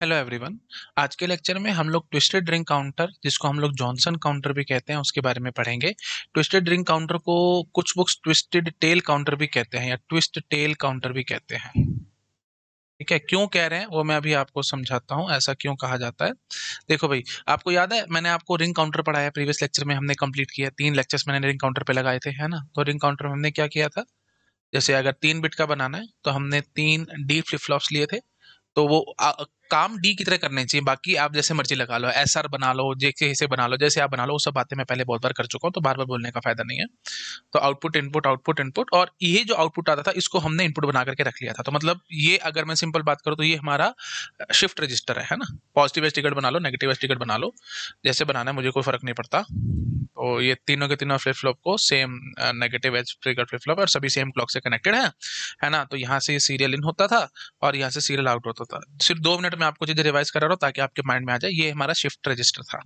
Hello everyone आज के lecture में हम लोग ट्विस्टेड रिंग काउंटर जिसको हम लोग जॉनसन काउंटर भी कहते हैं, उसके बारे में पढ़ेंगे। ट्विस्टेड रिंग काउंटर को कुछ बुक्स ट्विस्टेड टेल काउंटर भी कहते हैं, या ट्विस्ट टेल काउंटर भी कहते हैं। ठीक है, क्यों कह रहे हैं, वो मैं अभी आपको समझाता हूँ, ऐसा क्यों कहा जाता है। देखो भाई, आपको याद है, मैंने आपको रिंग काउंटर पढ़ाया प्रीवियस लेक्चर में, हमने कंप्लीट किया। तीन लेक्चर्स मैंने रिंग काउंटर पे लगाए थे, है ना? तो रिंग काउंटर में हमने क्या किया था? जैसे अगर तीन बिट का बनाना है तो हमने तीन डी फ्लिप फ्लॉप्स लिए थे। तो वो आ, काम डी की तरह करने चाहिए। बाकी आप जैसे मर्ज़ी लगा लो एस आर बना लो जैसे से बना लो जैसे आप बना लो वो सब बातें मैं पहले बहुत बार कर चुका हूँ तो बार बार बोलने का फ़ायदा नहीं है। तो आउटपुट इनपुट आउटपुट इनपुट और ये जो आउटपुट आता था इसको हमने इनपुट बना करके रख लिया था। तो मतलब ये अगर मैं सिंपल बात करूँ तो ये हमारा शिफ्ट रजिस्टर है ना? पॉजिटिव एस टिकट बना लो नेगेटिव एस टिकट बना लो। जैसे बनाना है मुझे कोई फ़र्क नहीं पड़ता। तो ये तीनों के तीनों फ्लिप फ्लॉप को same negative edge trigger flip flop और सभी सेम क्लॉक से कनेक्टेड है है ना? तो यहाँ से सीरियल इन होता था और यहाँ से सीरियल आउट होता था। सिर्फ़ दो मिनट में आपको चीज़ें रिवाइज करा रहा हूँ ताकि आपके माइंड में आ जाए, ये हमारा शिफ्ट रजिस्टर था।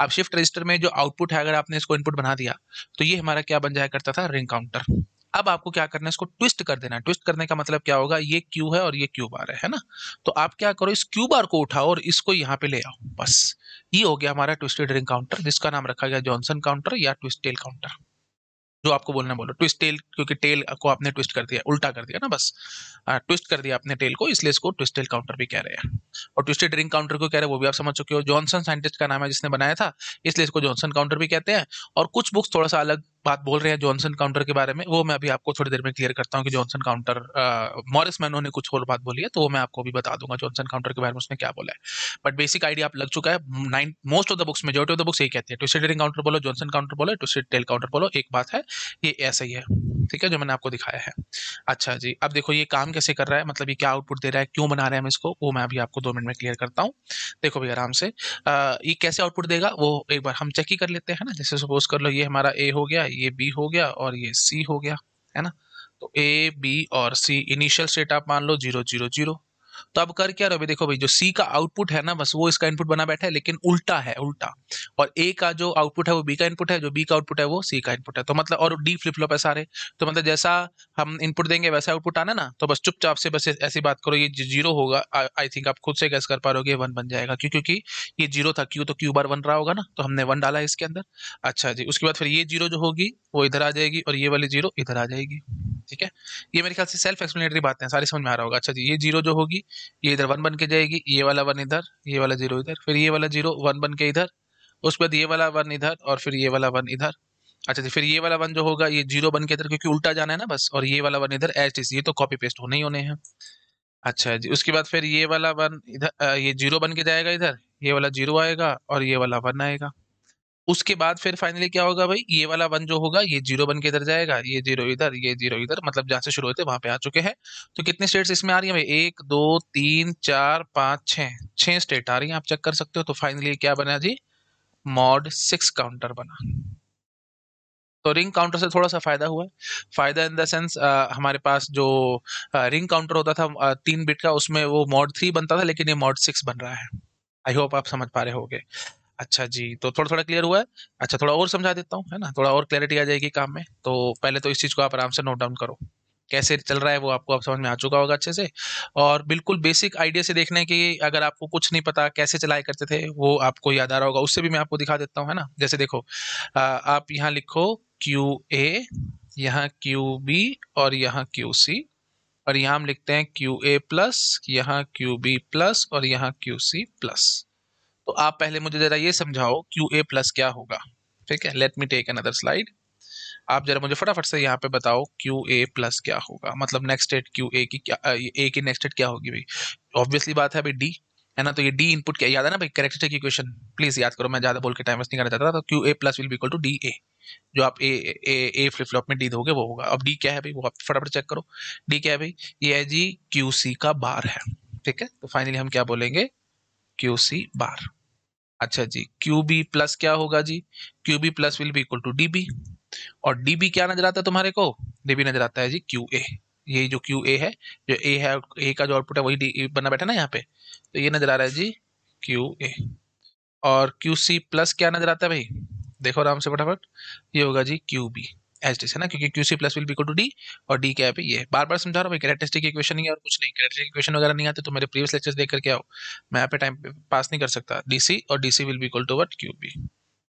अब शिफ्ट रजिस्टर में जो आउटपुट है, अगर आपने इसको इनपुट बना दिया तो ये हमारा क्या बन जाया करता था? रिंग काउंटर अब आपको क्या करना है, इसको ट्विस्ट कर देना है। ट्विस्ट करने का मतलब क्या होगा? ये क्यू है और ये क्यू बार है है ना? तो आप क्या करो, इस क्यू बार को उठाओ और इसको यहाँ पे ले आओ, बस। ये हो गया हमारा ट्विस्टेड रिंग काउंटर जिसका नाम रखा गया जॉनसन काउंटर या ट्विस्ट टेल काउंटर जो आपको बोलना बोलो ट्विस्ट टेल क्योंकि टेल को आपने ट्विस्ट कर दिया उल्टा कर दिया ना बस। आ, ट्विस्ट कर दिया आपने टेल को इसलिए इसको ट्विस्ट टेल काउंटर भी कह रहे हैं। और ट्विस्टेड रिंग काउंटर को कह रहे हैं वो भी आप समझ चुके हो जॉनसन साइंटिस्ट का नाम है जिसने बनाया था इसलिए इसको जॉनसन काउंटर भी कहते हैं। और कुछ बुक्स थोड़ा सा अलग बात बोल रहे हैं जॉनसन काउंटर के बारे में, वो मैं अभी आपको थोड़ी देर में क्लियर करता हूँ कि जॉनसन काउंटर मॉरिस मैनो ने कुछ और बात बोली है तो वो मैं आपको भी बता दूँगा जॉनसन काउंटर के बारे में उसने क्या बोला है। बट बेसिक आइडिया आप लग चुका है nine most of the books majority of the books यही कहते हैं। ट्विस्टेड रिंग काउंटर बोलो, जॉनसन काउंटर बोलो ट्विस्टेड टेल काउंटर बोलो, एक बात है, ये ऐसा ही है, ठीक है, जो मैंने आपको दिखाया है। अच्छा जी, अब देखो ये काम कैसे कर रहा है मतलब ये क्या आउटपुट दे रहा है, क्यों बना रहे हैं हम इसको, वो मैं अभी आपको दो मिनट में क्लियर करता हूँ। देखो भाई आराम से ये कैसे आउटपुट देगा, वो एक बार हम चेक ही कर लेते हैं ना, जैसे सपोज़ कर लो ये हमारा ए हो गया ये बी हो गया और ये सी हो गया, है ना? तो ए बी और सी इनिशियल स्टेट आप मान लो ज़ीरो ज़ीरो ज़ीरो तो अब कर क्या रहे देखो भाई, जो सी का आउटपुट है ना, बस वो इसका इनपुट बना बैठा है, लेकिन उल्टा है, उल्टा। और ए का जो आउटपुट है, वो बी का इनपुट है, जो बी का आउटपुट है, वो सी का इनपुट है। तो मतलब और डी फ्लिप फ्लॉप है सारे। तो मतलब जैसा हम इनपुट देंगे, वैसा आउटपुट आना ना तो बस चुपचाप से बस ऐसी बात करो, ये ज़ीरो होगा। आई थिंक आप खुद से गैस कर पा रहे वन बन जाएगा। क्यों? क्योंकि ये ज़ीरो था क्यू तो क्यू बार वन रहा होगा ना तो हमने वन डाला इसके अंदर। अच्छा जी, उसके बाद फिर ये ज़ीरो जो होगी, वो इधर आ जाएगी, और ये वाली ज़ीरो इधर आ जाएगी। ठीक है ये मेरे ख्याल से सेल्फ एक्सप्लेनेटरी बातें हैं सारी समझ में आ रहा होगा अच्छा जी ये ज़ीरो जो होगी ये इधर वन बन के जाएगी ये वाला वन इधर ये वाला ज़ीरो इधर फिर ये वाला ज़ीरो वन बन के इधर उसके बाद ये वाला वन इधर और फिर ये वाला वन इधर अच्छा जी फिर ये वाला वन जो होगा ये ज़ीरो बन के इधर क्योंकि उल्टा जाना है ना बस और ये वाला वन इधर एच इज़ ये तो कॉपी पेस्ट होने ही होने हैं अच्छा जी उसके बाद फिर ये वाला वन इधर ये ज़ीरो बन के जाएगा इधर ये वाला ज़ीरो आएगा और ये वाला वन आएगा उसके बाद फिर फाइनली क्या होगा भाई? ये वाला वन जो होगा ये ज़ीरो बन के इधर जाएगा ये ज़ीरो इधर ये ज़ीरो इधर मतलब जहाँ से शुरू होते वहाँ पे आ चुके हैं। तो कितने स्टेट्स इसमें आ रही है भाई? एक दो तीन चार पाँच छह। छह स्टेट आ रही है आप चेक कर सकते हो। तो फाइनली क्या बना जी? मॉड सिक्स काउंटर बना। तो रिंग काउंटर से थोड़ा सा फ़ायदा हुआ है। फ़ायदा इन द सेंस हमारे पास जो रिंग काउंटर होता था आ, तीन बिट का उसमें वो मॉड थ्री बनता था लेकिन ये मॉड सिक्स बन रहा है। आई होप आप समझ पा रहे होगे। अच्छा जी तो थोड़ा थोड़ा क्लियर हुआ है? अच्छा थोड़ा और समझा देता हूँ है ना? थोड़ा और क्लैरिटी आ जाएगी काम में तो पहले तो इस चीज़ को आप आराम से नोट डाउन करो। कैसे चल रहा है वो आपको आप समझ में आ चुका होगा अच्छे से। और बिल्कुल बेसिक आइडिया से देखने की अगर आपको कुछ नहीं पता कैसे चलाया करते थे वो आपको याद आ रहा होगा उससे भी मैं आपको दिखा देता हूँ है ना? जैसे देखो आ, आप यहाँ लिखो क्यू ए यहाँ क्यू बी और यहाँ क्यू सी और यहाँ हम लिखते हैं क्यू ए प्लस यहाँ क्यू बी प्लस और यहाँ क्यू सी प्लस तो आप पहले मुझे जरा ये समझाओ क्यू ए प्लस क्या होगा? ठीक है? Let me take another slide आप जरा मुझे फटाफट से यहाँ पे बताओ क्यू ए प्लस क्या होगा? मतलब नेक्स्ट स्टेट क्यू ए की क्या ए की नेक्स्ट स्टेट क्या होगी भाई? ऑब्वियसली बात है भाई डी है ना? तो ये डी इनपुट क्या, याद है ना भाई? करेक्टरिस्टिक इक्वेशन प्लीज़ याद करो, मैं ज़्यादा बोल के टाइम वेस्ट नहीं करना चाहता था तो Q A plus will be equal to D A जो आप A A A flip flop में डी दोगे, वो होगा। अब डी क्या है भाई? वो आप फटाफट चेक करो। डी क्या है भाई? ये है जी क्यू सी का बार है। ठीक है? तो फाइनली हम क्या बोलेंगे? क्यू सी बार अच्छा जी क्यू बी प्लस क्या होगा जी? Q B plus will be equal to D B और डी बी क्या नज़र आता है तुम्हारे को? डी बी नज़र आता है जी क्यू ए ये जो क्यू ए है, जो ए है ए का जो आउटपुट है, वही डी बना बैठा ना यहाँ पे? तो ये नज़र आ रहा है जी क्यू ए और क्यू सी प्लस क्या नज़र आता है भाई? देखो आराम से फटाफट। ये होगा जी क्यू बी एच डी से ना? क्योंकि Q C plus will equal to D और डी क्या है ये बार बार समझा रहा हूँ कैरेक्टरिस्टिक इक्वेशन है और कुछ नहीं। कैरेक्टरिस्टिक इक्वेशन वगैरह नहीं आते तो मेरे प्रीवियस लेक्चर्स देख करके आओ। मैं यहाँ पे टाइम पास नहीं कर सकता। डीसी और DC will be equal to what Q B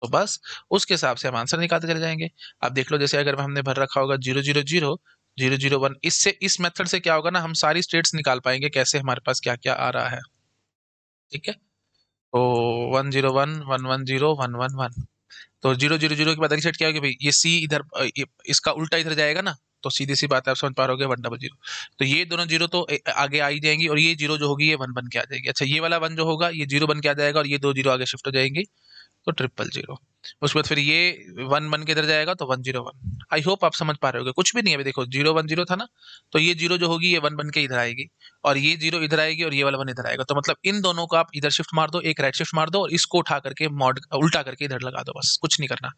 तो बस उसके हिसाब से हम आंसर निकालते चले जाएँगे। आप देख लो, जैसे अगर हमने भर रखा होगा zero zero zero zero zero one इससे, इस मेथड से क्या होगा ना, हम सारी स्टेट्स निकाल पाएँगे कैसे हमारे पास क्या क्या आ रहा है। ठीक है? तो one zero one one one zero one one one तो ज़ीरो ज़ीरो ज़ीरो के बाद अगली क्या होगा भाई ये सी इधर इसका उल्टा इधर जाएगा ना तो सीधी सी बात है, आप समझ पा रहे वन डबल ज़ीरो तो ये दोनों ज़ीरो तो आगे आ ही जाएँगी और ये ज़ीरो जो होगी, ये वन बन के आ जाएगी। अच्छा ये वाला वन जो होगा, ये ज़ीरो बन के आ जाएगा और ये दो ज़ीरो आगे शिफ्ट हो जाएँगे तो ट्रिपल ज़ीरो उसके बाद फिर ये वन वन के इधर जाएगा तो one zero one. I hope आप समझ पा रहे हो कुछ भी नहीं अभी देखो, ज़ीरो वन ज़ीरो था ना तो ये ज़ीरो जो होगी, ये वन बन के इधर आएगी। और ये ज़ीरो इधर आएगी और ये वाला वन इधर आएगा। तो मतलब इन दोनों को आप इधर शिफ्ट मार दो, एक राइट शिफ्ट मार दो और इसको उठा करके मॉड उल्टा करके इधर लगा दो बस। कुछ नहीं करना।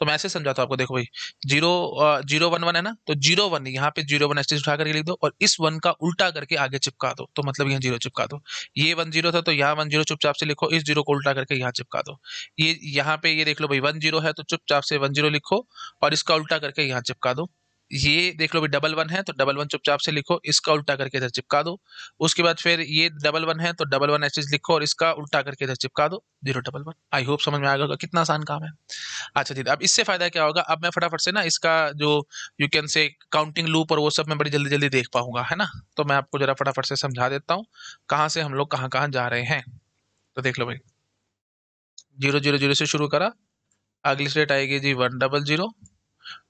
तो मैं ऐसे समझाता हूँ आपको, देखो भाई, ज़ीरो ज़ीरो वन वन है ना तो ज़ीरो वन यहाँ पे ज़ीरो वन एस्टिस उठा करके लिख दो और इस वन का उल्टा करके आगे चिपका दो। तो मतलब यहाँ ज़ीरो चिपका दो। ये वन ज़ीरो था तो यहाँ वन ज़ीरो चुपचाप से लिखो, इस ज़ीरो को उल्टा करके यहाँ चिपका दो। ये, यहाँ पे ये देख लो भाई वन ज़ीरो है तो चुपचाप से वन ज़ीरो लिखो और इसका उल्टा करके यहाँ चिपका दो। ये देख लो भी डबल वन है तो डबल वन चुपचाप से लिखो, इसका उल्टा करके इधर चिपका दो। उसके बाद फिर ये डबल वन है तो डबल वन एच लिखो और इसका उल्टा करके इधर चिपका दो। Zero double one I hope समझ में आ गया कितना आसान काम है। अच्छा जी, अब इससे फ़ायदा क्या होगा? अब मैं फटाफट से ना इसका जो you can say counting loop और वो सब मैं बड़ी जल्दी जल्दी देख पाऊँगा, है ना? तो मैं आपको जरा फटाफट से समझा देता हूँ, कहाँ से हम लोग कहाँ कहाँ जा रहे हैं। तो देख लो भाई। ज़ीरो ज़ीरो ज़ीरो से शुरू करा अगली स्टेट आएगी जी one double zero,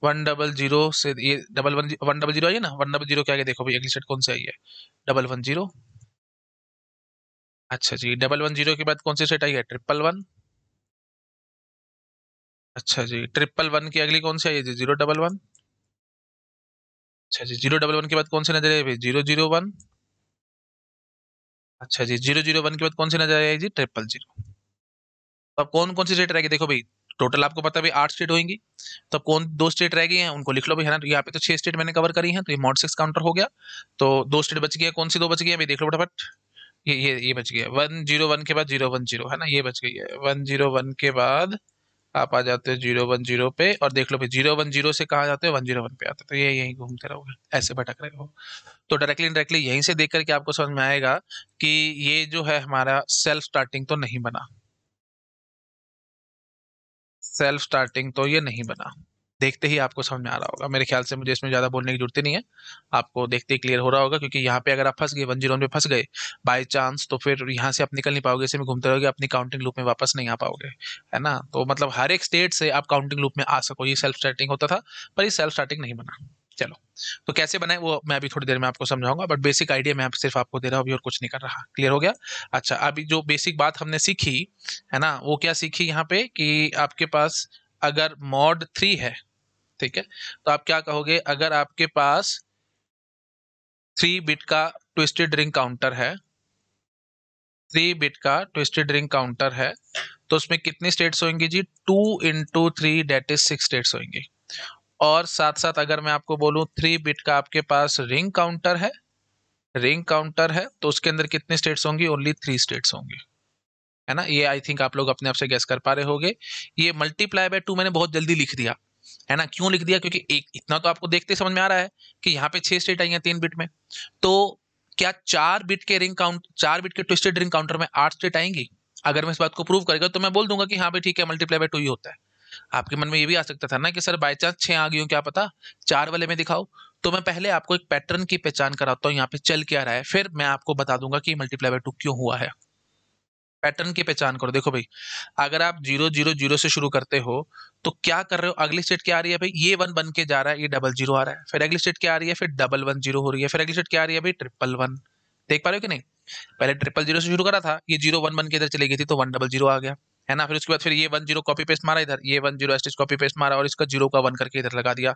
one double zero से ये double one one double zero आइए ना? वन डबल ज़ीरो के आगे देखो भाई, अगली सेट कौन सी आई है? Double one zero. अच्छा जी, डबल वन ज़ीरो के बाद कौन सी सेट आई है? Triple one. अच्छा जी, ट्रिपल वन की अगली कौन सी आई है जी? Zero double one. अच्छा जी, ज़ीरो डबल वन के बाद कौन सी नज़र आई ज़ीरो ज़ीरो वन। अच्छा जी, ज़ीरो ज़ीरो वन के बाद कौन सी नज़र आई जी? Triple zero. तो अब कौन कौन सी सेट रहेगी देखो भाई टोटल आपको पता है आठ स्टेट होंगी। तो कौन दो स्टेट रह गई हैं, उनको लिख लो भाई है ना? तो यहाँ पे तो छह स्टेट मैंने कवर करी हैं तो ये मॉड सिक्स काउंटर हो गया। तो दो स्टेट बच गया कौन सी दो बच गई है? देख लो फटाफट। ये ये ये बच गया। वन ज़ीरो वन के बाद ज़ीरो वन ज़ीरो, है ना? ये बच गई है। वन ज़ीरो वन के बाद आप आ जाते हो ज़ीरो वन ज़ीरो पे, और देख लो भाई, ज़ीरो वन ज़ीरो से कहा जाते हो? वन ज़ीरो वन पे आते हो। तो ये यहीं घूमते रहोगे, ऐसे भटक रहे हो। तो डायरेक्टली डायरेक्टली यहीं से देख करके आपको समझ में आएगा कि ये जो है हमारा सेल्फ स्टार्टिंग तो नहीं बना। सेल्फ स्टार्टिंग तो ये नहीं बना। देखते ही आपको समझ में आ रहा होगा। मेरे ख्याल से मुझे इसमें ज़्यादा बोलने की ज़रूरत नहीं है। आपको देखते ही क्लियर हो रहा होगा क्योंकि यहाँ पे अगर आप फंस गए, वन ज़ीरो में फंस गए बाय चांस तो फिर यहाँ से आप निकल नहीं पाओगे इसमें घूमते रहोगे, अपनी काउंटिंग लूप में वापस नहीं आ पाओगे, है ना? तो मतलब हर एक स्टेट से आप काउंटिंग लूप में आ सको। ये सेल्फ स्टार्टिंग होता था, पर ये सेल्फ स्टार्टिंग नहीं बना। चलो। तो कैसे बनाए, वो मैं अभी थोड़ी देर में आपको समझाऊँगा बट बेसिक आइडिया मैं सिर्फ़ आपको दे रहा हूँ, अभी और कुछ नहीं कर रहा। क्लियर हो गया? अच्छा अभी जो बेसिक बात हमने सीखी, है ना, वो क्या सीखी यहाँ पे कि आपके पास अगर मॉड थ्री है, ठीक है तो आप क्या कहोगे, अगर आपके पास थ्री बिट का ट्विस्टेड रिंग काउंटर है थ्री बिट का ट्विस्टेड रिंग काउंटर है तो उसमें कितनी स्टेट्स होंगी जी? Two into three that is six states होंगी। और साथ साथ अगर मैं आपको बोलूँ थ्री बिट का आपके पास रिंग काउंटर है। रिंग काउंटर है तो उसके अंदर कितने स्टेट्स होंगी? ओनली थ्री स्टेट्स होंगी। है ना? ये आई थिंक आप लोग अपने आप से गैस कर पा रहे होगे। ये मल्टीप्लाई बाय टू मैंने बहुत जल्दी लिख दिया। है ना? क्यों लिख दिया? क्योंकि एक, इतना तो आपको देखते समझ में आ रहा है कि यहाँ पे छह स्टेट आई हैं तीन बिट में। तो क्या चार बिट के रिंग काउंट चार बिट के ट्विस्टेड रिंग काउंटर में आठ स्टेट आएँगी? अगर मैं इस बात को प्रूव करेगा तो मैं बोल दूँगा कि हाँ भाई, ठीक है मल्टीप्लाई बाय टू ही होता है। आपके मन में ये भी आ सकता था ना कि, सर बाई चांस छह आ गई क्या पता? चार वाले में दिखाओ। तो मैं पहले आपको एक पैटर्न की पहचान कराता हूँ, यहाँ पे चल क्या रहा है। फिर मैं आपको बता दूँगा कि मल्टीप्लाई बाय टू क्यों हुआ है। पैटर्न की पहचान करो। देखो भाई, अगर आप ज़ीरो ज़ीरो ज़ीरो से शुरू करते हो तो क्या कर रहे हो? अगली स्टेट क्या आ रही है भाई? ये वन बन के जा रहा है, ये डबल ज़ीरो आ रहा है। फिर अगली स्टेट क्या आ रही है? फिर डबल वन ज़ीरो हो रही है। फिर अगली स्टेट क्या आ रही है भाई? ट्रिपल वन देख पा रहे हो कि नहीं? पहले ट्रिपल ज़ीरो से शुरू करा था, ये ज़ीरो वन बन के इधर चली गई थी तो वन डबल ज़ीरो आ गया। है ना? फिर उसके बाद फिर ये वन ज़ीरो कॉपी पेस्ट मारा इधर ये one zero as it is copy paste मारा और इसका ज़ीरो का वन करके इधर लगा दिया।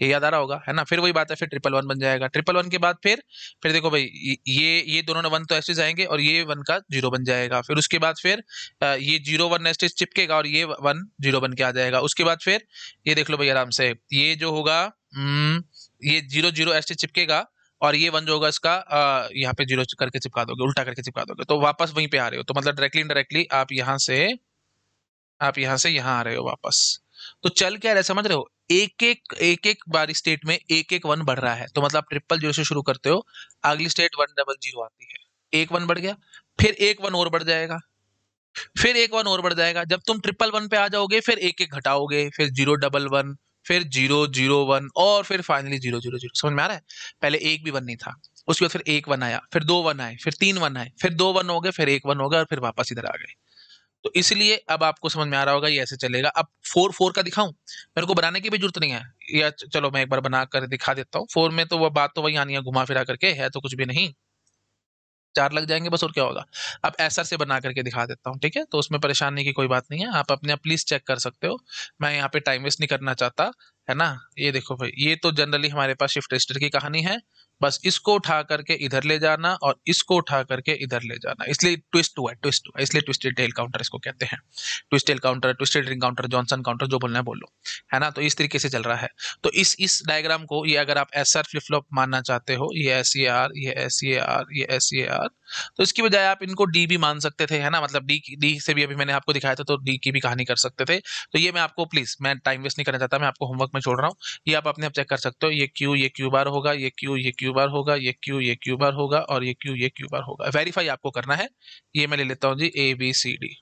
ये याद आ रहा होगा है ना? फिर वही बात है फिर ट्रिपल वन बन जाएगा। ट्रिपल वन के बाद फिर फिर देखो भाई ये ये दोनों ने वन तो ऐसे आएँगे और ये वन का ज़ीरो बन जाएगा। फिर उसके बाद फिर ये ज़ीरो वन नेक्स्ट चिपकेगा और ये वन ज़ीरो बन के आ जाएगा। उसके बाद फिर ये देख लो भाई आराम से ये जो होगा हम्म, ये ज़ीरो ज़ीरो एस चिपकेगा और ये वन जो होगा इसका यहाँ पे ज़ीरो करके चिपका दोगे, उल्टा करके चिपका दोगे तो वापस वहीं पे आ रहे हो। तो मतलब डायरेक्टली इनडायरेक्टली आप यहाँ से, आप यहाँ से यहाँ आ रहे हो वापस। तो चल क्या रहे समझ रहे हो? एक एक एक एक बारी स्टेट में एक एक वन बढ़ रहा है। तो मतलब आप ट्रिपल ज़ीरो से शुरू करते हो, अगली स्टेट वन डबल ज़ीरो आती है। एक वन बढ़ गया, फिर एक वन और बढ़ जाएगा। फिर एक वन और बढ़ जाएगा। जब तुम ट्रिपल वन पे आ जाओगे, फिर एक एक घटाओगे, फिर ज़ीरो डबल वन फिर ज़ीरो ज़ीरो, वन, और फिर फाइनली ज़ीरो ज़ीरो ज़ीरो। समझ में आ रहा है? पहले एक भी वन नहीं था। उसके बाद फिर एक वन आया, फिर दो वन आए, फिर तीन वन आए, फिर दो वन हो गए, फिर एक वन हो गया, और फिर वापस इधर आ गए। तो इसलिए अब आपको समझ में आ रहा होगा, ये ऐसे चलेगा। अब फोर फोर का दिखाऊँ? मेरे को बनाने की भी ज़रूरत नहीं है। या चलो मैं एक बार बना कर दिखा देता हूँ। फोर में तो वो बात तो वही आनी है, घुमा फिरा करके, है तो कुछ भी नहीं। चार लग जाएँगे, बस और क्या होगा? अब ऐसा से बना करके दिखा देता हूँ, ठीक है? तो उसमें परेशानी की कोई बात नहीं है। आप अपने आप प्लीज़ चेक कर सकते हो। मैं यहाँ पे टाइम वेस्ट नहीं करना चाहता, है ना? ये देखो भाई, ये तो जनरली हमारे पास शिफ्ट रजिस्टर की कहानी है। बस इसको उठा करके इधर ले जाना और इसको उठा करके इधर ले जाना। इसलिए ट्विस्ट हुआ ट्विस्ट हुआ इसलिए ट्विस्टेड टेल काउंटर इसको कहते हैं। Twisted counter twisted ring counter Johnson counter जो बोलना है बोलो है ना? तो इस तरीके से चल रहा है। तो इस इस डायग्राम को ये अगर आप एस आर फ्लिप फ्लॉप मानना चाहते हो, ये एस ए आर ये एस ए आर ये एस ए आर तो इसकी बजाय आप इनको डी भी मान सकते थे, है ना? मतलब डी डी से भी अभी मैंने आपको दिखाया था तो डी की भी कहानी कर सकते थे। तो ये मैं आपको प्लीज़ मैं टाइम वेस्ट नहीं करना चाहता, मैं आपको होमवर्क में छोड़ रहा हूँ। ये आप अपने आप चेक कर सकते हो। ये क्यू ये क्यू बार होगा, ये क्यू ये क्यू बार होगा, ये क्यू ये क्यू बार होगा और ये क्यू ये क्यू बार होगा। वेरीफाई आपको करना है। ये मैं ले लेता हूँ जी ए बी सी डी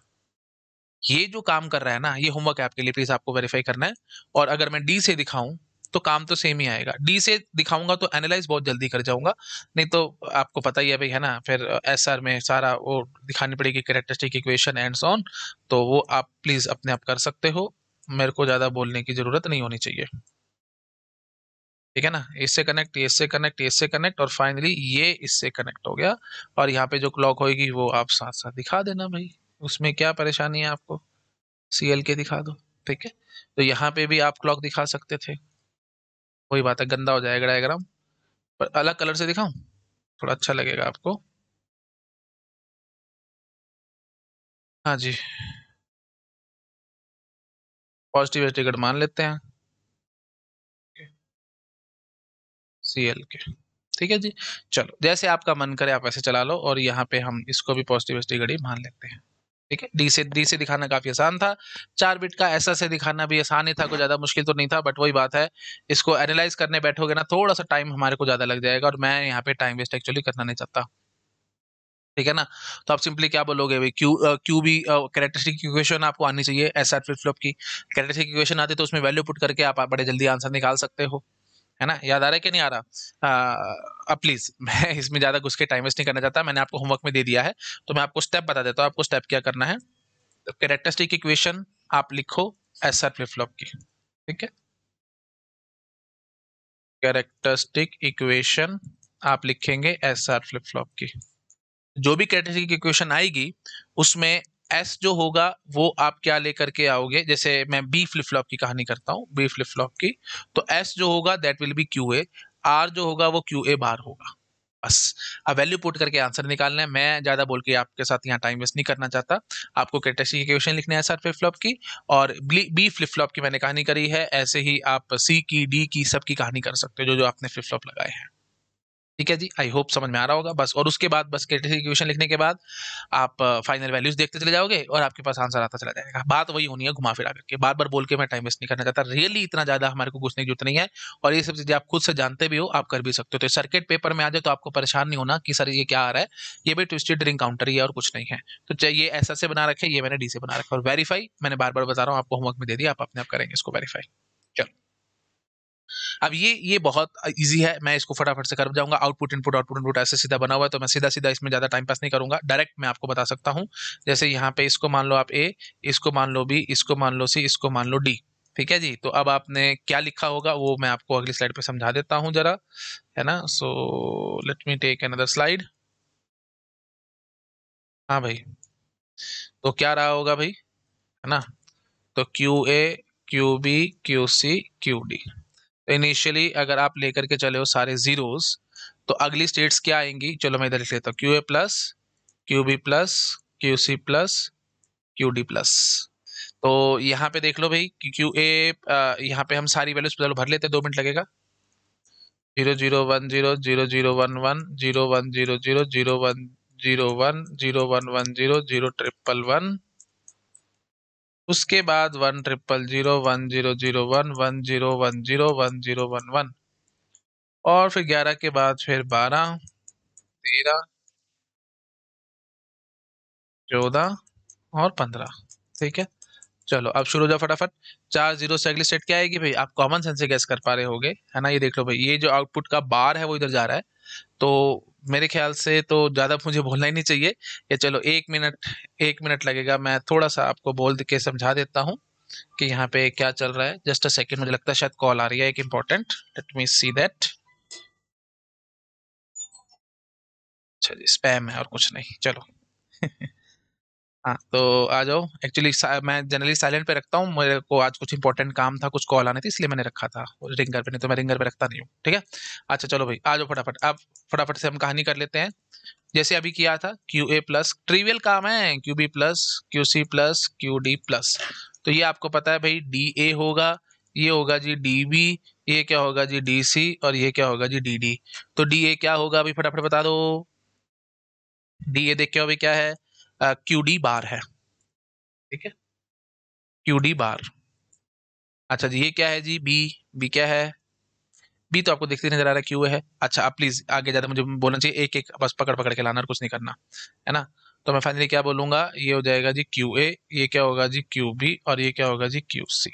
ये जो काम कर रहा है ना, ये होमवर्क है आपके लिए प्लीज़ आपको वेरीफाई करना है। और अगर मैं डी से दिखाऊँ तो काम तो सेम ही आएगा। डी से दिखाऊँगा तो एनालाइज बहुत जल्दी कर जाऊँगा। नहीं तो आपको पता ही है भाई, है ना? फिर एस आर में सारा वो दिखानी पड़ेगी कैरेक्टरिस्टिक इक्वेशन एंड ऑन तो वो आप प्लीज़ अपने आप कर सकते हो। मेरे को ज़्यादा बोलने की ज़रूरत नहीं होनी चाहिए। ठीक है ना? इससे कनेक्ट इससे कनेक्ट इससे कनेक्ट और फाइनली ये इससे कनेक्ट हो गया। और यहाँ पे जो क्लॉक होगी वो आप साथ साथ दिखा देना भाई। उसमें क्या परेशानी है आपको? सी एल के दिखा दो, ठीक है? तो यहाँ पे भी आप क्लॉक दिखा सकते थे। वही बात है, गंदा हो जाएगा डायग्राम पर अलग कलर से दिखाऊँ? थोड़ा अच्छा लगेगा आपको। हाँ जी। पॉजिटिव मान लेते हैं। सी एल के। ठीक है जी? चलो, जैसे आपका मन करे आप ऐसे चला लो और यहाँ पे हम इसको भी पॉजिटिव घड़ी मान लेते हैं। ठीक है? डी से डी से दिखाना काफ़ी आसान था। चार बिट का ऐसा से दिखाना भी आसान ही था, कोई ज़्यादा मुश्किल तो नहीं था बट वही बात है। इसको एनालाइज करने बैठोगे ना थोड़ा सा टाइम हमारे को ज़्यादा लग जाएगा और मैं यहाँ पे टाइम वेस्ट एक्चुअली करना नहीं चाहता। ठीक है ना? तो आप सिंपली क्या बोलोगे भाई? क्यू क्यू भी कैरेक्टरिस्टिक इक्वेशन आपको आनी चाहिए एस आर फ्लिप फ्लॉप की। कैरेक्टरिस्टिक इक्वेशन आती तो उसमें वैल्यू पुट करके आप बड़े जल्दी आंसर निकाल सकते हो। है ना? याद आ रहा है कि नहीं आ रहा? अब प्लीज़ मैं इसमें ज़्यादा घुस के टाइम वेस्ट नहीं करना चाहता। मैंने आपको होमवर्क में दे दिया है। तो मैं आपको स्टेप बता देता हूँ, आपको स्टेप क्या करना है। तो कैरेक्टरिस्टिक इक्वेशन आप लिखो एस आर फ्लिप फ्लॉप की। ठीक है? कैरेक्टरिस्टिक इक्वेशन आप लिखेंगे एस आर फ्लिप फ्लॉप की। जो भी कैरेक्टरिस्टिक इक्वेशन आएगी, उसमें एस जो होगा, वो आप क्या लेकर के आओगे? जैसे मैं बी फ्लिप फ्लॉप की कहानी करता हूँ बी फ्लिप फ्लॉप की। तो एस जो होगा that will be Q A R जो होगा, वो क्यू ए बार होगा। बस। अब वैल्यू पुट करके आंसर निकालना है। मैं ज़्यादा बोल के आपके साथ यहाँ टाइम वेस्ट नहीं करना चाहता। आपको कैरेक्टरिस्टिक इक्वेशन लिखना है सर फ्लिप फ्लॉप की। और बी फ्लिप फ्लॉप की मैंने कहानी करी है। ऐसे ही आप सी की डी की, सब की कहानी कर सकते हो, जो जो आपने फ्लिप फ्लॉप लगाए हैं। ठीक है जी? आई होप समझ में आ रहा होगा, बस। और उसके बाद, बस इक्वेशन लिखने के बाद, आप फाइनल वैल्यूज़ देखते चले जाओगे और आपके पास आंसर आता चला जाएगा। बात वही होनी है, घुमा फिरा करके। बार बार बोल के मैं टाइम वेस्ट नहीं करना चाहता। रियली इतना ज़्यादा हमारे को घुसने की ज़रूरत नहीं है। और ये सब चीज़ें आप खुद से जानते भी हो, आप कर भी सकते हो। तो सर्किट पेपर में आ जाए तो आपको परेशान नहीं होना कि, सर, ये क्या आ रहा है? ये भी ट्विस्टेड रिंग काउंटर ही है और कुछ नहीं है। तो चाहिए ऐसा से बना रखे, ये मैंने डी से बना रखा और वेरीफाई मैंने बार बार बता रहा हूँ, आपको होमवर्क में दे दिया, आप अपने आप करेंगे इसको वेरीफाई चलो। अब ये ये बहुत इजी है, मैं इसको फटाफट से कर जाऊँगा आउटपुट इनपुट आउटपुट इनपुट ऐसे सीधा बना हुआ है तो मैं सीधा सीधा इसमें ज़्यादा टाइम पास नहीं करूँगा। डायरेक्ट मैं आपको बता सकता हूँ, जैसे यहाँ पे इसको मान लो आप ए इसको मान लो बी इसको मान लो सी इसको मान लो डी ठीक है जी? तो अब आपने क्या लिखा होगा, वो मैं आपको अगली स्लाइड पर समझा देता हूँ जरा, है ना? So let me take another slide हाँ भाई। तो क्या रहा होगा भाई? है ना? तो Q A Q B Q C Q D तो इनिशियली अगर आप लेकर के चले हो सारे जीरोस तो अगली स्टेट्स क्या आएँगी? चलो मैं इधर लिख लेता हूँ। Q A plus Q B plus Q C plus Q D plus तो यहाँ पे देख लो भाई क्यू ए यहाँ पे हम सारी वैल्यूज़ चलो भर लेते हैं। दो मिनट लगेगा। Zero zero one zero zero zero one one zero one zero zero zero one zero one zero one one zero zero triple one उसके बाद one triple zero one zero zero one one zero one zero one zero one one. और फिर ग्यारह के बाद फिर बारह, तेरह, चौदह और पंद्रह। ठीक है? चलो, अब शुरू हो जाओ फटाफट। चार ज़ीरो से अगली सेट क्या आएगी भाई? आप कॉमन सेंस से गैस कर पा रहे होगे, है ना? ये देख लो भाई, ये जो आउटपुट का बार है, वो इधर जा रहा है। तो मेरे ख्याल से तो ज़्यादा मुझे बोलना ही नहीं चाहिए। ये चलो, एक मिनट एक मिनट लगेगा। मैं थोड़ा सा आपको बोल के समझा देता हूँ कि यहाँ पे क्या चल रहा है। जस्ट अ सेकेंड मुझे लगता है शायद कॉल आ रही है। एक important let me see that अच्छा जी स्पैम है और कुछ नहीं। चलो। हाँ। तो आ जाओ। एक्चुअली मैं जनरली साइलेंट पे रखता हूँ। मेरे को आज कुछ इंपॉर्टेंट काम था, कुछ कॉल आने थी, इसलिए मैंने रखा था। रिंगर पे नहीं तो मैं रिंगर पे रखता नहीं हूँ। ठीक है? अच्छा चलो भाई, आ जाओ फटाफट। अब फटाफट से हम कहानी कर लेते हैं। जैसे अभी किया था क्यू ए प्लस ट्रीवियल काम है। Q B plus Q C plus Q D plus तो ये आपको पता है भाई डी ए होगा, ये होगा जी डी बी ये क्या होगा जी डी सी और ये क्या होगा जी डी डी तो डी ए क्या होगा अभी फटाफट बता दो। डी ए देख के अभी क्या है। क्यू डी बार है। ठीक है? Q D bar. अच्छा जी, ये क्या है जी? बी बी क्या है? बी तो आपको देखते नज़र आ रहा है क्यू है। अच्छा आप प्लीज़ आगे ज़्यादा मुझे बोलना चाहिए, एक एक, बस पकड़ पकड़ के लाना और कुछ नहीं करना, है ना? तो मैं फाइनली क्या बोलूँगा? ये हो जाएगा जी क्यू ए ये क्या होगा जी क्यू बी और ये क्या होगा जी क्यू सी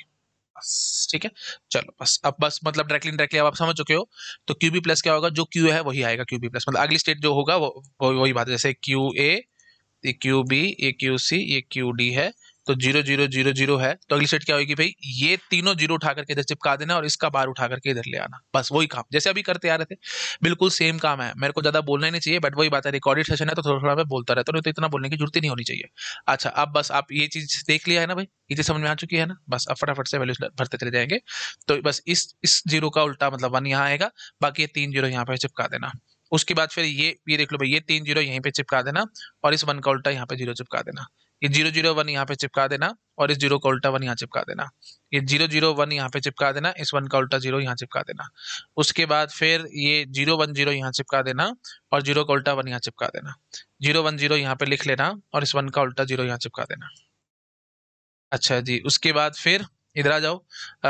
बस, ठीक है? चलो, बस, अब बस मतलब डायरेक्टली डायरेक्टली अब आप समझ चुके हो। तो क्यू बी प्लस क्या होगा? जो क्यू है वही आएगा क्यू बी प्लस मतलब अगली स्टेट जो होगा वो वही बात है, जैसे क्यू ए ये क्यू बी ये क्यू सी ये क्यू डी है तो ज़ीरो ज़ीरो ज़ीरो ज़ीरो है। तो अगली सेट क्या होगी भाई? ये तीनों ज़ीरो उठा करके इधर चिपका देना और इसका बार उठा करके इधर ले आना। बस वही काम। जैसे अभी करते आ रहे थे, बिल्कुल सेम काम है। मेरे को ज़्यादा बोलना ही नहीं चाहिए बट वही बात है रिकॉर्डेड सेशन है तो थोड़ा थोड़ा मैं बोलता रहता हूँ तो इतना बोलने की ज़रूरत नहीं होनी चाहिए। अच्छा अब बस आप ये चीज़ देख लिया है ना भाई? ये चीज़ समझ में आ चुकी है ना? बस अब फटाफट से वैल्यूज़ भरते चले जाएँगे। तो बस इस इस ज़ीरो का उल्टा मतलब वन यहाँ आएगा, बाकी ये तीन ज़ीरो यहाँ पे चिपका देना। उसके बाद फिर ये ये देख लो भाई, ये तीन ज़ीरो यहीं पे चिपका देना और इस वन का उल्टा यहाँ पे ज़ीरो चिपका देना। ये ज़ीरो ज़ीरो वन यहाँ पे चिपका देना और इस ज़ीरो का उल्टा वन यहाँ चिपका देना। ये ज़ीरो ज़ीरो वन यहाँ पे चिपका देना, इस वन का उल्टा ज़ीरो यहाँ चिपका देना। उसके बाद फिर ये ज़ीरो वन ज़ीरो यहाँ चिपका देना और ज़ीरो का उल्टा वन यहाँ चिपका देना। ज़ीरो वन ज़ीरो यहाँ पे लिख लेना और इस वन का उल्टा ज़ीरो यहाँ चिपका देना। अच्छा जी, उसके बाद फिर इधर आ जाओ।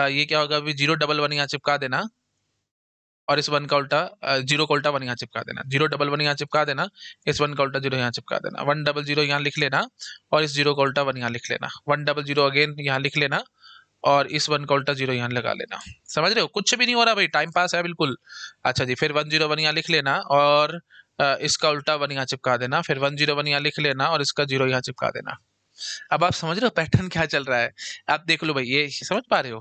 ये क्या होगा, अभी ज़ीरो डबल वन यहाँ चिपका देना। और इस वन का उल्टा ज़ीरो का उल्टा वन यहाँ चिपका देना। ज़ीरो डबल वन यहाँ चिपका देना, इस वन का उल्टा ज़ीरो यहाँ चिपका देना। वन डबल ज़ीरो यहाँ लिख लेना और इस ज़ीरो का उल्टा वन यहाँ लिख लेना। वन डबल ज़ीरो अगेन यहाँ लिख लेना और इस वन का उल्टा ज़ीरो यहाँ लगा लेना। समझ रहे हो? कुछ भी नहीं हो रहा भाई टाइम पास है बिल्कुल। अच्छा जी, फिर वन ज़ीरो वन यहाँ लिख लेना और इसका उल्टा वन यहाँ चिपका देना, फिर वन ज़ीरो वन यहाँ लिख लेना और इसका ज़ीरो यहाँ चिपका देना। अब आप समझ रहे हो पैटर्न क्या चल रहा है? आप देख लो भाई, ये समझ पा रहे हो?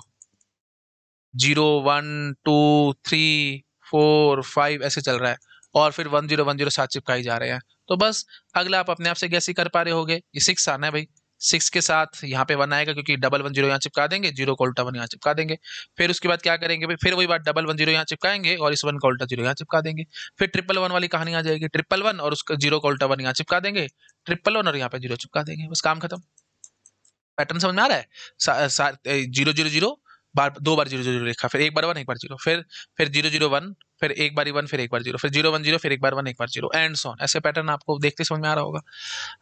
Zero, one, two, three, four, five, ऐसे चल रहा है। और फिर वन ज़ीरो वन ज़ीरो सात चिपकाई जा रहे हैं। तो बस, अगला आप अपने आप से गैस कर पा रहे होगे। ये सिक्स आना है भाई। सिक्स के साथ यहाँ पे वन आएगा, क्योंकि डबल वन ज़ीरो यहाँ चिपका देंगे, ज़ीरो का उल्टा वन यहाँ चिपका देंगे। फिर उसके बाद क्या करेंगे फिर वही बात डबल वन ज़ीरो यहाँ चिपकाएँगे और इस वन का उल्टा ज़ीरो यहाँ चिपका देंगे। फिर ट्रिपल वन वाली कहानी आ जाएगी। ट्रिपल वन और उसका ज़ीरो का उल्टा वन यहाँ चिपका देंगे। ट्रिपल वन और यहाँ पे ज़ीरो चिपका देंगे। बस काम खत्म। पैटर्न समझ में आ रहा है? Zero zero zero. बार, दो बार ज़ीरो ज़ीरो लिखा, फिर एक बार वन, एक बार ज़ीरो, फिर फिर ज़ीरो ज़ीरो वन, फिर एक बार वन, फिर एक बार ज़ीरो, फिर ज़ीरो वन, ज़ीरो, फिर एक बार वन, एक बार ज़ीरो एंड सोन ऐसे पैटर्न आपको देखते समझ में आ रहा होगा।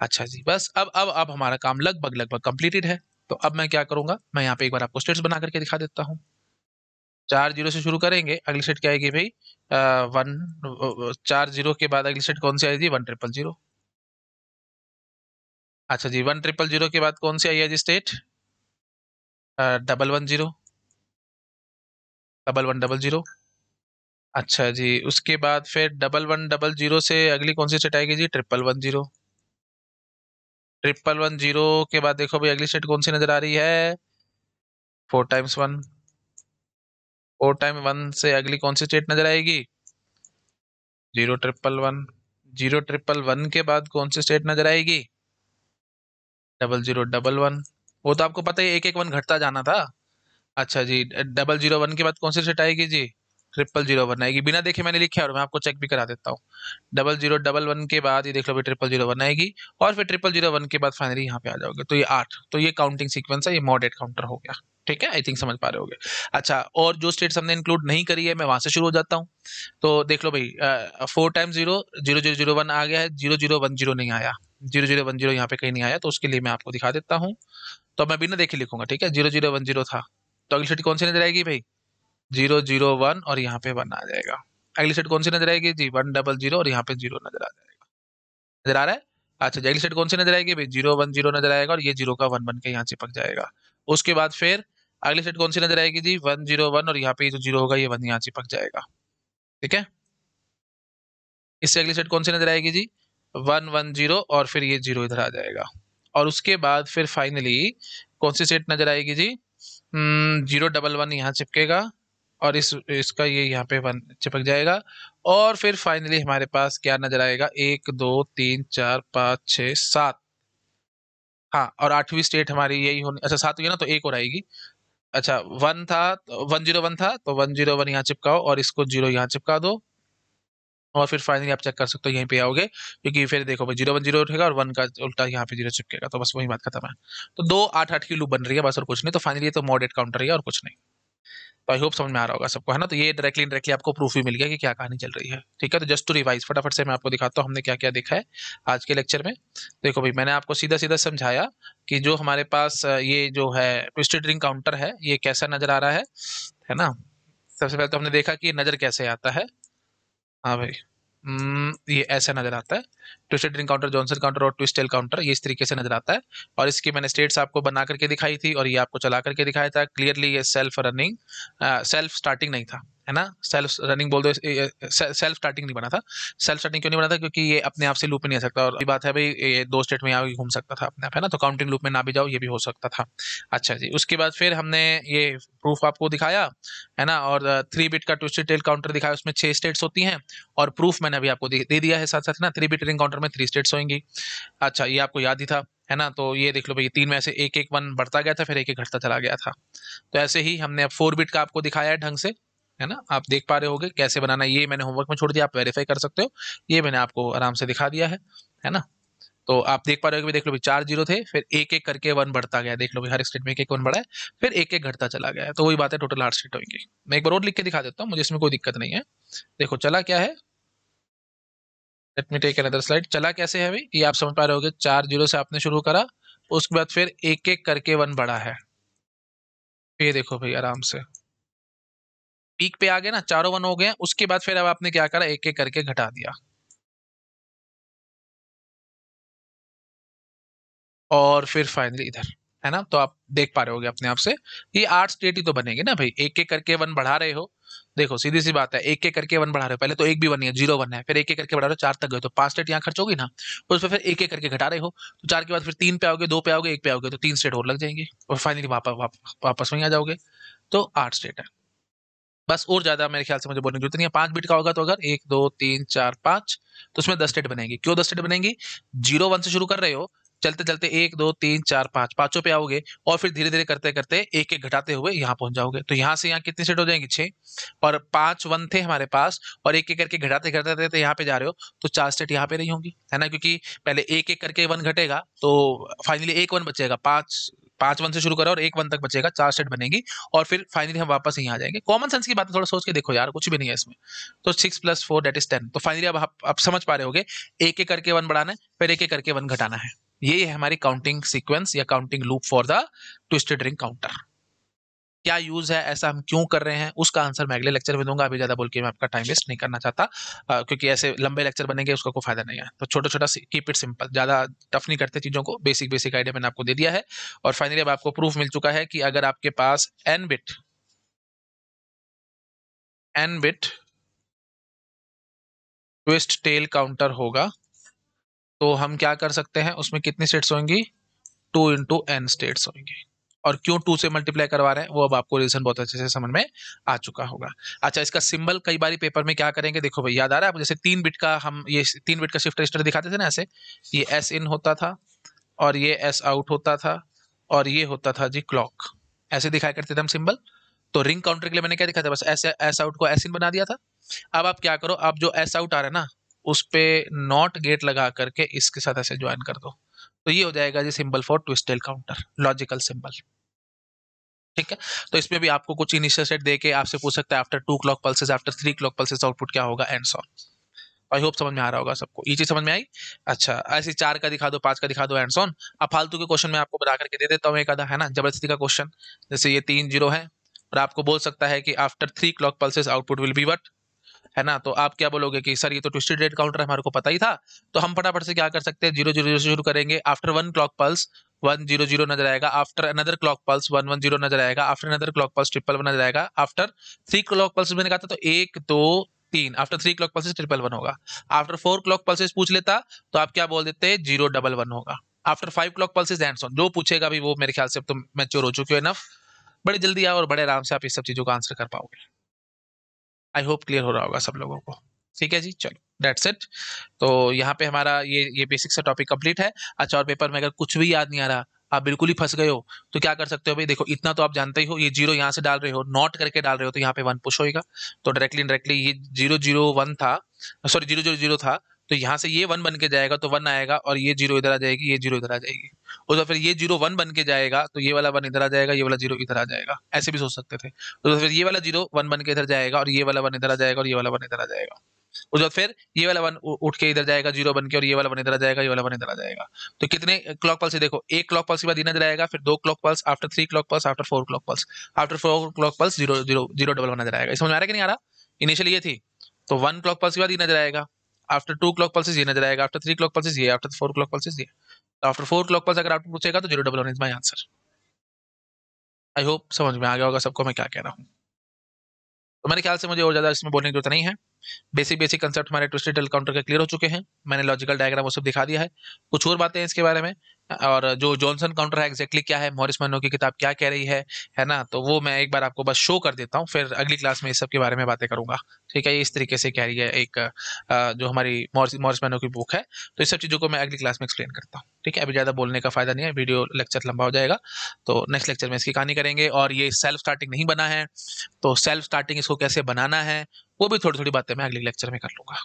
अच्छा जी, बस अब अब अब हमारा काम लगभग लगभग कंप्लीटेड है। तो अब मैं क्या करूँगा? मैं यहाँ पे एक बार आपको स्टेट्स बना करके दिखा देता हूँ। चार ज़ीरो से शुरू करेंगे, अगली सेट क्या आएगी भाई? वन चार ज़ीरो के बाद अगली सेट कौन सी आएगी वन ट्रिपल ज़ीरो अच्छा जी, वन ट्रिपल ज़ीरो के बाद कौन सी आई है जी state double one zero double one double zero अच्छा जी, उसके बाद फिर डबल वन डबल ज़ीरो से अगली कौन सी सेट आएगी जी? Triple one zero triple one zero के बाद देखो भाई, अगली सेट कौन सी नज़र आ रही है? Four times one four time one से अगली कौन सी स्टेट नज़र आएगी? Zero triple one zero triple one के बाद कौन सी स्टेट नज़र आएगी? डबल ज़ीरो डबल वन वो तो आपको पता ही एक एक वन घटता जाना था। अच्छा जी डबल ज़ीरो वन के बाद कौन सी सेट आएगी जी? ट्रिपल ज़ीरो वन आएगी। बिना देखे मैंने लिखा है और मैं आपको चेक भी करा देता हूँ। डबल ज़ीरो डबल वन के बाद ये देख लो भाई ट्रिपल ज़ीरो वन आएगी और फिर ट्रिपल ज़ीरो वन के बाद फाइनली यहाँ पे आ जाओगे। तो ये आठ तो ये काउंटिंग सीक्वेंस है, ये मॉडेट काउंटर हो गया। ठीक है? आई थिंक समझ पा रहे होगे। अच्छा और जो स्टेट्स हमने इंक्लूड नहीं करी है, मैं वहाँ से शुरू हो जाता हूँ। तो देख लो भाई four time zero zero zero zero one आ गया है ज़ीरो ज़ीरो वन ज़ीरो नहीं आया। ज़ीरो ज़ीरो वन ज़ीरो यहाँ पे कहीं नहीं आया तो उसके लिए मैं आपको दिखा देता हूँ। तो मैं बिना देखे लिखूँगा, ठीक है? ज़ीरो ज़ीरो वन ज़ीरो था। तो अगली स्टेट कौन सी नज़र आएगी भाई? ज़ीरो ज़ीरो वन और यहाँ पे वन आ जाएगा। अगली स्टेट कौन सी नज़र आएगी? जी वन डबल ज़ीरो और यहाँ पे ज़ीरो नज़र आ जाएगा। नज़र आ रहा है? अच्छा अगली स्टेट कौन सी नज़र आएगी भाई? ज़ीरो वन ज़ीरो नज़र आएगा और ये ज़ीरो का वन बन के यहाँ चिपक जाएगा। उसके बाद फिर अगली स्टेट कौन सी नज़र आएगी जी? वन ज़ीरो वन और यहाँ पे जो ज़ीरो होगा, ये वन यहाँ चिपक जाएगा। ठीक है? इससे अगली सेट कौन सी नज़र आएगी जी? वन वन ज़ीरो और फिर ये ज़ीरो इधर आ जाएगा। और उसके बाद फिर फाइनली कौन सी सेट नज़र आएगी जी? ज़ीरो डबल वन यहाँ चिपकेगा और इस, इसका ये यहाँ पे वन चिपक जाएगा। और फिर फाइनली हमारे पास क्या नज़र आएगा? एक, दो, तीन, चार, पाँच छ सात। हाँ और आठवीं स्टेट हमारी यही होनी अच्छा सात हुई ना तो एक और आएगी। अच्छा वन था, वन ज़ीरो वन था तो वन ज़ीरो वन यहाँ चिपकाओ और इसको ज़ीरो यहाँ चिपका दो। और फिर फाइनली आप चेक कर सकते हो, यहीं पे आओगे, क्योंकि फिर देखो भाई ज़ीरो वन ज़ीरो उठेगा और वन का उल्टा यहाँ पे ज़ीरो चिपकेगा तो बस वही बात खत्म है। तो दो आठ आठ की लूप बन रही है बस और कुछ नहीं तो फाइनली तो मॉडेट काउंटर है और कुछ नहीं। तो आई होप समझ में आ रहा होगा सबको, है ना? तो ये डायरेक्टली डायरेक्टली आपको प्रूफ भी मिल गया कि क्या कहानी चल रही है, ठीक है? तो जस्ट टू रिवाइज फटाफट से मैं आपको दिखाता हूँ, हमने क्या क्या देखा है आज के लेक्चर में। देखो भाई, मैंने आपको सीधा सीधा समझाया कि जो हमारे पास, ये जो है ट्विस्टेड रिंग काउंटर है, ये कैसा नज़र आ रहा है है ना? सबसे पहले तो हमने देखा कि नज़र कैसे आता है। हाँ भाई। हम्म, ये ऐसा नज़र आता है। ट्विस्टेड काउंटर जॉनसन काउंटर और ट्विस्टेल काउंटर ये इस तरीके से नज़र आता है। और इसकी मैंने स्टेट्स आपको बना करके दिखाई थी और ये आपको चला करके दिखाया था। क्लियरली ये सेल्फ रनिंग सेल्फ स्टार्टिंग नहीं था। है ना? सेल्फ रनिंग बोल दो सेल्फ स्टार्टिंग नहीं बना था। सेल्फ स्टार्टिंग क्यों नहीं बना था? क्योंकि ये अपने आप से लूप में नहीं आ सकता। और ये बात है भाई, ये दो स्टेट में यहाँ घूम सकता था अपने आप, है ना? तो काउंटिंग लूप में ना भी जाओ, ये भी हो सकता था। अच्छा जी, उसके बाद फिर हमने ये प्रूफ आपको दिखाया, है ना? और थ्री बिट का ट्विस्टेड टेल काउंटर दिखाया, उसमें छह स्टेट्स होती हैं। और प्रूफ मैंने अभी आपको दे दिया है साथ साथ ना? थ्री बिट रिंग काउंटर में थ्री स्टेट्स होंगी। अच्छा ये आपको याद ही था, है ना? तो ये देख लो भाई तीन में से एक एक वन बढ़ता गया था, फिर एक एक घटता चला गया था। तो ऐसे ही हमने अब फोर बिट का आपको दिखाया है ढंग से। है ना? आप देख पा रहे होगे कैसे बनाना ये मैंने होमवर्क में छोड़ दिया, आप वेरीफाई कर सकते हो। ये मैंने आपको आराम से दिखा दिया है है ना? तो आप देख पा रहे हो देख लो भाई, चार ज़ीरो थे, फिर एक एक करके वन बढ़ता गया। देख लो भाई, हर स्टेट में एक एक वन बढ़ा है, फिर एक एक घटता चला गया तो वही बात है टोटल आठ स्टेट होंगे मैं एक बार और लिख के दिखा देता हूँ, मुझे इसमें कोई दिक्कत नहीं है। देखो, चला क्या है? Let me take another slide चला कैसे है भाई? ये आप समझ पा रहे होगे, चार ज़ीरो से आपने शुरू करा, उसके बाद फिर एक एक करके वन बढ़ा है। ये देखो भाई, आराम से। पीक पे आ गए ना, चारों वन हो गए उसके बाद फिर अब आपने क्या करा, एक एक करके घटा दिया। और फिर फाइनली इधर, है ना? तो आप देख पा रहे होगे अपने आप से। ये आठ स्टेट ही तो बनेंगे ना भाई। एक एक करके वन बढ़ा रहे हो। देखो सीधी सी बात है, एक एक करके वन बढ़ा रहे हो। पहले तो एक भी वन है, ज़ीरो वन है। फिर एक एक करके बढ़ा रहे हो, चार तक गए तो पाँच स्टेट यहाँ खर्च होगी ना। उस पर फिर एक एक करके घटा रहे हो। तो चार के बाद फिर तीन पे आओगे, दो पे आओगे, एक पे आओगे तो तीन स्टेट और लग जाएँगे। और फाइनली वापस वापस वहीं आ जाओगे। तो आठ स्टेट है। बस और ज़्यादा मेरे ख्याल से मुझे बोलने की ज़रूरत नहीं है। पाँच बिट का होगा तो अगर एक, दो, तीन, चार, पाँच तो उसमें दस स्टेट बनेगी। क्यों दस स्टेट बनेगी? ज़ीरो, वन से शुरू कर रहे हो, चलते चलते एक, दो, तीन, चार, पाँच, पाँचों पे आओगे और फिर धीरे धीरे करते करते एक एक घटाते हुए यहाँ पहुँच जाओगे। तो यहाँ से यहाँ कितनी सेट हो जाएँगी? छह। और पाँच, वन थे हमारे पास और एक एक करके घटाते घटाते तो यहाँ पे जा रहे हो तो चार सेट यहाँ पे नहीं होंगी। है ना? क्योंकि पहले एक एक करके वन घटेगा तो फाइनली एक वन बचेगा। पाँच पाँच वन से शुरू करो और एक वन तक बचेगा, चार सेट बनेगी और फिर फाइनली हम वापस यहाँ आ जाएँगे। कॉमन सेंस की बात थोड़ा सोच के देखो यार, कुछ भी नहीं है इसमें। तो six plus four that is ten तो फाइनली अब आप समझ पा रहे होगे, एक एक करके वन बढ़ाना है, फिर एक एक करके वन घटाना है। यही है हमारी काउंटिंग सीक्वेंस या counting loop for the twisted ring counter क्या यूज़ है ऐसा हम क्यों कर रहे हैं उसका आंसर मैं अगले लेक्चर में दूँगा। अभी ज़्यादा बोल के मैं आपका टाइम वेस्ट नहीं करना चाहता आ, क्योंकि ऐसे लंबे लेक्चर बनेंगे उसका कोई फ़ायदा नहीं है। तो छोटा छोटा कीप इट सिंपल ज़्यादा टफ नहीं करते चीज़ों को बेसिक बेसिक आइडिया मैंने आपको दे दिया है। और फाइनली अब आपको प्रूफ मिल चुका है कि अगर आपके पास N bit N bit twist tail counter होगा तो हम क्या कर सकते हैं उसमें कितनी स्टेट्स होंगी? टू इंटू एन स्टेट्स होंगी। और क्यों टू से मल्टीप्लाई करवा रहे हैं, वो अब आपको रीजन बहुत अच्छे से समझ में आ चुका होगा। अच्छा इसका सिंबल कई बार पेपर में क्या करेंगे, देखो भाई, याद आ रहा है? जैसे तीन बिट का हम ये तीन बिट का शिफ्ट रजिस्टर दिखाते थे ना ऐसे, ये एस इन होता था और ये एस आउट होता था और ये होता था जी क्लॉक ऐसे दिखाया करते थे हम सिंबल तो रिंग काउंटर के लिए मैंने क्या दिखा था? बस ऐसे एस आउट को एस इन बना दिया था। अब आप क्या करो आप जो एस आउट आ रहा है ना उस पे नॉट गेट लगा करके इसके साथ ऐसे ज्वाइन कर दो। तो ये हो जाएगा जी symbol for twisted tail counter logical symbol ठीक है? तो इसमें भी आपको कुछ इनिशियल सेट दे के आपसे पूछ सकता है after two clock pulses after three clock pulses output क्या होगा एंड सॉ आई होप समझ में आ रहा होगा सबको। ये चीज़ समझ में आई? अच्छा ऐसे चार का दिखा दो, पाँच का दिखा दो एंड ऑन अब फालतू के क्वेश्चन में आपको बता करके दे देता हूँ एक आधा, है ना? ज़बरदस्ती का क्वेश्चन जैसे ये तीन ज़ीरो है और आपको बोल सकता है कि after three clock pulses output will be what है ना? तो आप क्या बोलोगे कि, सर, ये तो ट्विस्टेड रेट काउंटर हमारे को पता ही था। तो हम फटाफट से क्या कर सकते हैं? ज़ीरो ज़ीरो से शुरू करेंगे। After one clock pulse one zero zero नज़र आएगा। After another clock pulse one one zero नज़र आएगा। After another clock pulse triple one नज़र आएगा। आफ्टर थ्री क्लॉक पल्स मैंने कहा था तो एक, दो, तीन। After three clock pulses triple one होगा। आफ्टर फोर क्लॉक पल्सेस पूछ लेता तो आप क्या बोल देते? ज़ीरो डबल वन होगा। After five clock pulses and जो पूछेगा भी वो मेरे ख्याल से अब तो मैच्योर हो चुके हो इनफ बड़ी जल्दी आओ और बड़े आराम से आप इस सब चीज़ों का आंसर कर पाओगे। आई होप क्लियर हो रहा होगा सब लोगों को। ठीक है जी, चलो डेट्स इट तो यहाँ पे हमारा ये ये बेसिक सा टॉपिक कंप्लीट है। अच्छा और पेपर में अगर कुछ भी याद नहीं आ रहा, आप बिल्कुल ही फंस गए हो तो क्या कर सकते हो भाई? देखो, इतना तो आप जानते ही हो, ये ज़ीरो यहाँ से डाल रहे हो नॉट करके डाल रहे हो तो यहाँ पे वन पुश होएगा। तो डायरेक्टली डायरेक्टली ये ज़ीरो ज़ीरो वन था सॉरी ज़ीरो ज़ीरो ज़ीरो था तो यहाँ से ये वन बन के जाएगा तो वन आएगा और ये ज़ीरो इधर आ जाएगी, ये ज़ीरो इधर आ जाएगी। और तो फिर ये ज़ीरो वन बन के जाएगा तो ये वाला वन इधर आ जाएगा, ये वाला ज़ीरो इधर आ जाएगा। ऐसे भी सोच सकते थे। तो फिर ये वाला ज़ीरो वन बन के इधर जाएगा और ये वाला वन इधर आ जाएगा और ये वाला वन इधर आ जाएगा। उसके बाद फिर ये वाला वन उठ के इधर जाएगा, ज़ीरो बन के और ये वाला वन इधर आ जाएगा, ये वाला वन इधर आ जाएगा। तो कितने क्लॉक पल्स देखो, एक क्लॉक पल्स के बाद इधर आएगा, फिर दो clock pulse, after three clock pulse, after four clock pulse. After four clock pulse, zero zero zero double one नज़र आएगा। समझ आ रहा है कि नहीं आ रहा? इनिशियली ये थी। तो वन क्लॉक पल्स के बाद ये नज़र आएगा। आफ्टर टू क्लॉक पल्स ये नज़र आएगा। आफ्टर थ्री क्लॉक पल्स ये। आफ्टर फोर क्लॉक पल्स ये। तो आफ्टर फोर क्लॉक पल्स अगर आपको पूछेगा तो zero double one is my answer I hope समझ में आ गया होगा सबको मैं क्या कह रहा हूँ। तो मेरे ख्याल से मुझे और ज़्यादा इसमें बोलने की ज़रूरत नहीं है। बेसिक बेसिक कंसेप्ट हमारे ट्विस्टेड काउंटर के क्लियर हो चुके हैं। मैंने लॉजिकल डायग्राम वो सब दिखा दिया है। कुछ और बातें हैं इसके बारे में? और जो जॉनसन काउंटर है एक्जैक्टली क्या है मॉरिस मनो की किताब क्या कह रही है है ना? तो वो मैं एक बार आपको बस शो कर देता हूँ, फिर अगली क्लास में इस सब के बारे में बातें करूँगा। ठीक है, ये इस तरीके से कह रही है एक जो हमारी मॉरिस मॉरिस मैनो की बुक है। तो इस सब चीज़ों को मैं अगली क्लास में एक्सप्लेन करता हूँ। ठीक है, अभी ज़्यादा बोलने का फ़ायदा नहीं है वीडियो लेक्चर लंबा हो जाएगा। तो नेक्स्ट लेक्चर में इसकी कहानी करेंगे और ये सेल्फ स्टार्टिंग नहीं बना है। तो सेल्फ स्टार्टिंग इसको कैसे बनाना है, वो भी थोड़ी थोड़ी बातें मैं अगले लेक्चर में कर लूँगा।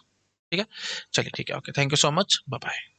ठीक है? चलिए, ठीक है okay thank you so much bye